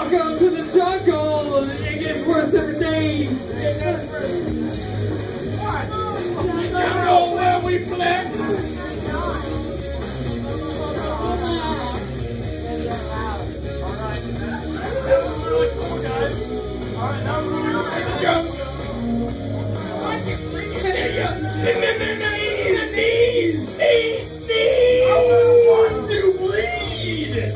Welcome to the jungle. It gets worse every day. Jungle where we play. That was really cool, uh, guys. All right, now we're going to the jungle. I can bring it in you. The knees, knees, knees. I want to bleed.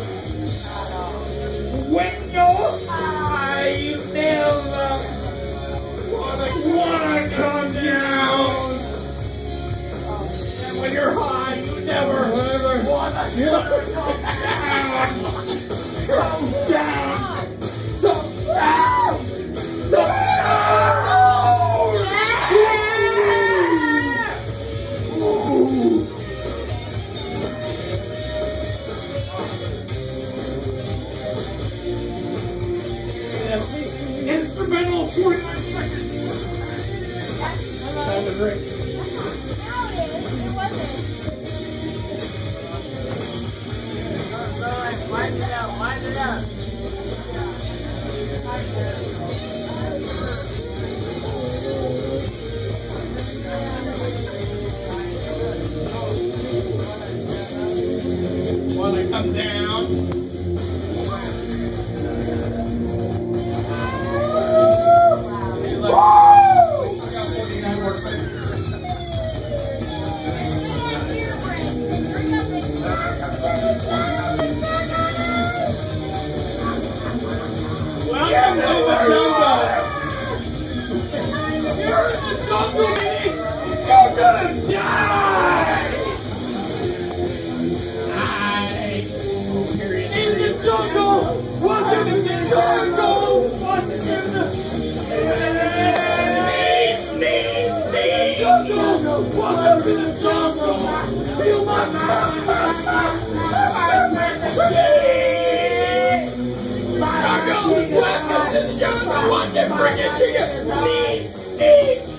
When you're high, you never wanna come down. Come down. So down. So. Ooh. Instrumental 49 seconds. Time to drink. Come down? Welcome to the jungle. Walk in the jungle. Watch it bring it to you. Knees, knees,